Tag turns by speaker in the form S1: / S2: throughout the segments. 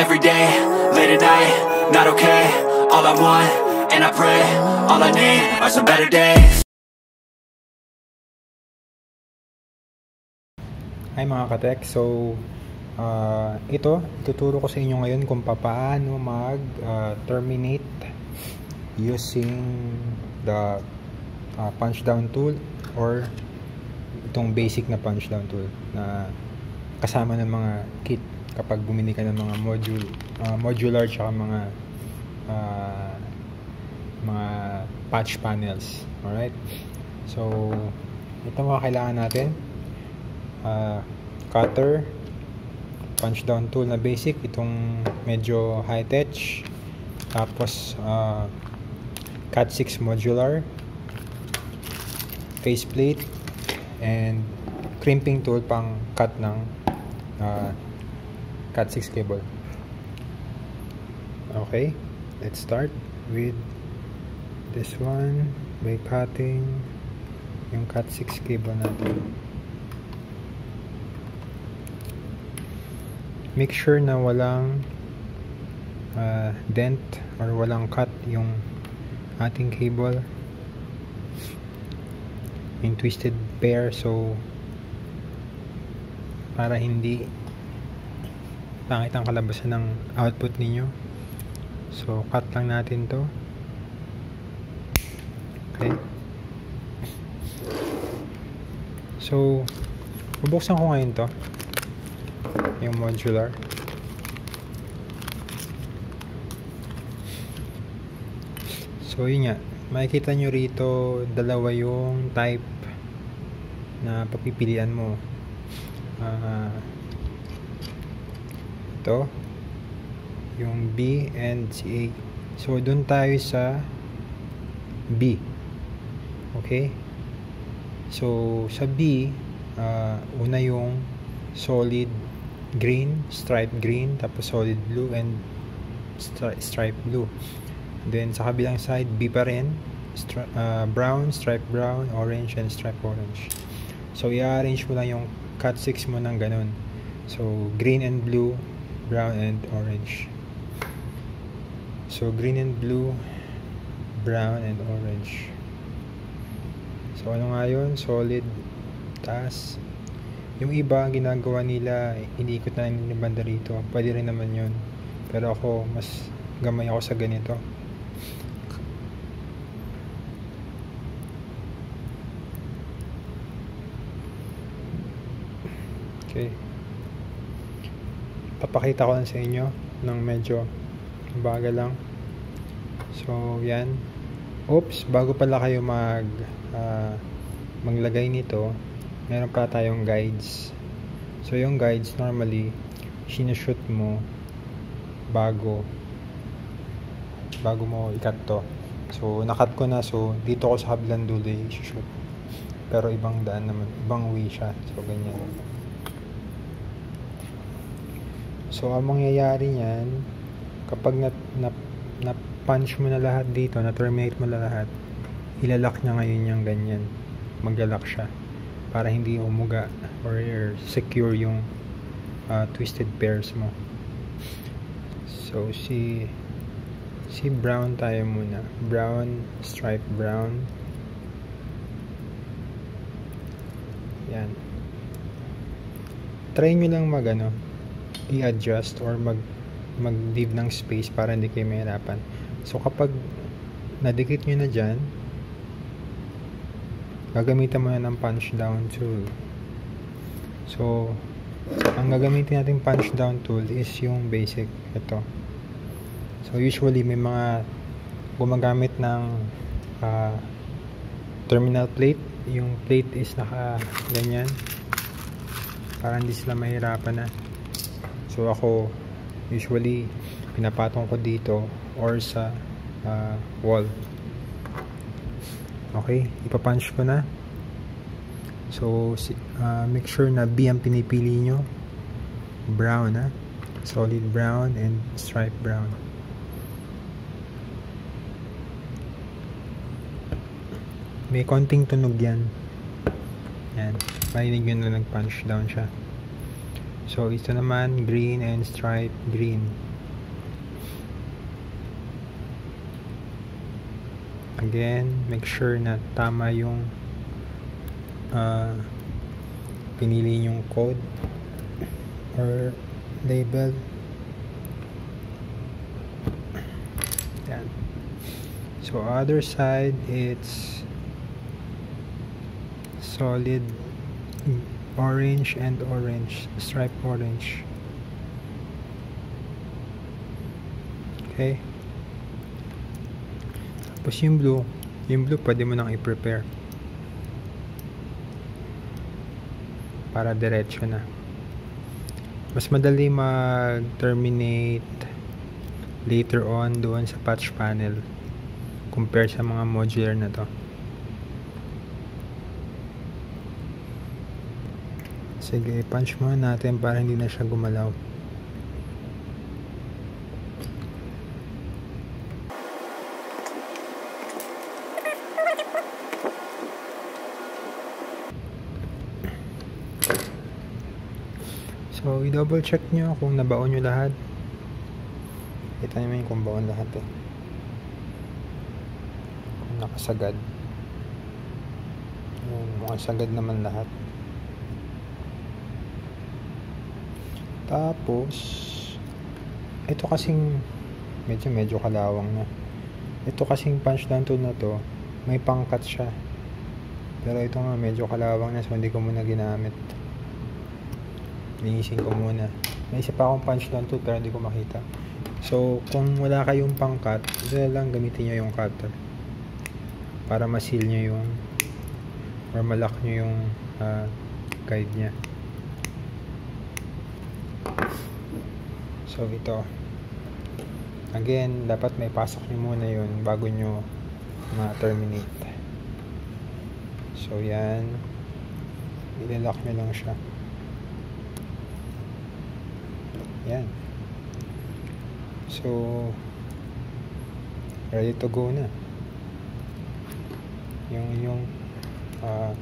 S1: Every day, late at night, not okay All I want, and I pray All I need are some better days.
S2: Hi mga katek, so uh, ito, tuturo ko sa inyo ngayon kung paano mag uh, terminate using the uh, punch down tool or itong basic na punch down tool na kasama ng mga kit kapag bumili ka ng mga module uh, modular tsaka mga uh, mga patch panels. Alright? So ito mga kailangan natin. Uh, cutter punch down tool na basic. Itong medyo high tech. Tapos uh, cat 6 modular. Faceplate. And crimping tool pang cut ng uh, cat 6 cable. Okay let's start with this one by cutting yung cat 6 cable natin. Make sure na walang uh, dent or walang cut yung ating cable yung twisted pair. So para hindi pangit ang kalabasan ng output ninyo. So cut lang natin to. Okay. So bubuksan ko ngayon to yung modular. So yun nga. Makikita nyo rito dalawa yung type na papipilian mo uh, ito yung B and C A so dun tayo sa B okay so sa B uh, una yung solid green, stripe green, tapos solid blue and stri stripe blue. Then sa kabilang side, B pa rin, stri uh, brown, stripe brown, orange, and stripe orange. So i-arrange mo lang yung cut 6 mo ng ganun. So green and blue, brown and orange. So green and blue, brown and orange. So ano nga yun? Solid, taas, yung iba, ginagawa nila, iniikot na yung banda rito. Pwede rin naman yun. Pero ako, mas gamay ako sa ganito. Okay. Papakita ko lang sa inyo ng medyo baga lang. So, yan. Oops, bago pala kayo mag uh, maglagay nito, meron pa tayong guides so yung guides normally sinushoot mo bago bago mo ikat to so nakat ko na so dito ko sa hablan dulo i-shoot pero ibang daan naman ibang way siya so ganyan so ang mangyayari niyan kapag na, na, na punch mo na lahat dito na terminate mo na lahat ilalak niya ngayon yung ganyan. Maglalak siya para hindi umuga or secure yung uh, twisted pairs mo. So si si brown tayo muna. Brown stripe brown. Yan. Try nyo lang mag ano i-adjust or mag mag leave ng space para hindi kayo mahirapan. So kapag nadikit nyo na dyan gagamitan mo na ng punch down tool. So ang gagamitin natin punch down tool is yung basic. Ito. So usually may mga gumagamit ng uh, terminal plate. Yung plate is naka ganyan para hindi sila mahirapan na so ako usually pinapatong ko dito or sa uh, wall Okay, ipapunch ko na. So, uh, make sure na B ang pinipili nyo. Brown, ha? Solid brown and stripe brown. May konting tunog yan. Yan. Marinig nyo na nag-punch down siya. So, ito naman, green and stripe green. Again, make sure na tama yung uh, pinili yung code or label. Yan. So, other side, it's solid orange and orange stripe orange. Okay. Tapos yung blue yung blue pwede mo nang i-prepare. Para diretso na. Mas madali mag-terminate later on doon sa patch panel compare sa mga modular na to sige punch muna natin para hindi na siya gumalaw So, i-double check nyo kung nabaon nyo lahat. Kita nyo kung baon lahat eh. Kung nakasagad. Yun, mukhang sagad naman lahat. Tapos, ito kasing medyo medyo kalawang na. Ito kasing punch down tool na to, may pangkat siya. Pero ito nga medyo kalawang na so hindi ko muna ginamit. Linisin ko muna. May isa pa akong punch down tool pero hindi ko makita. So kung wala kayong pang-cut isa lang gamitin nyo yung cutter. Para masil nyo yung or malak nyo yung uh, guide nya so ito. Again dapat may pasok nyo muna yun bago nyo ma-terminate. So yan. Ilalak nyo lang siya. Yan. So ready to go na. Yung yung uh,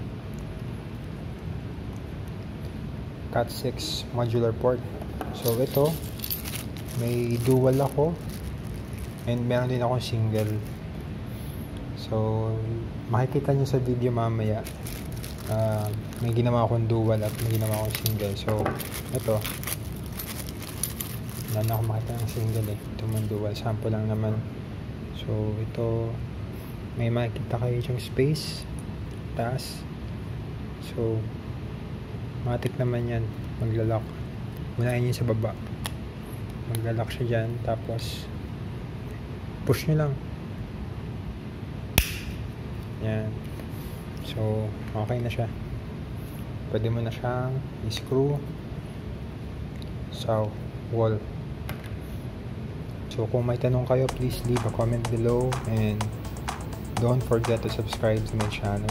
S2: cat 6 modular port. So ito may dual ako. And meron din akong single. So makikita nyo sa video mamaya uh, may ginawa akong dual at may ginawa akong single. So ito. Wala na ako makita ng single eh. Ito man dual sample lang naman. So ito may makikita kayo yung space taas. So matik naman yan. Maglalak unahin yun sa baba. Maglalak siya dyan tapos push nyo lang. Yan. So okay na siya. Pwede mo na siyang i-screw sa wall. So kung may tanong kayo, please leave a comment below and don't forget to subscribe to my channel.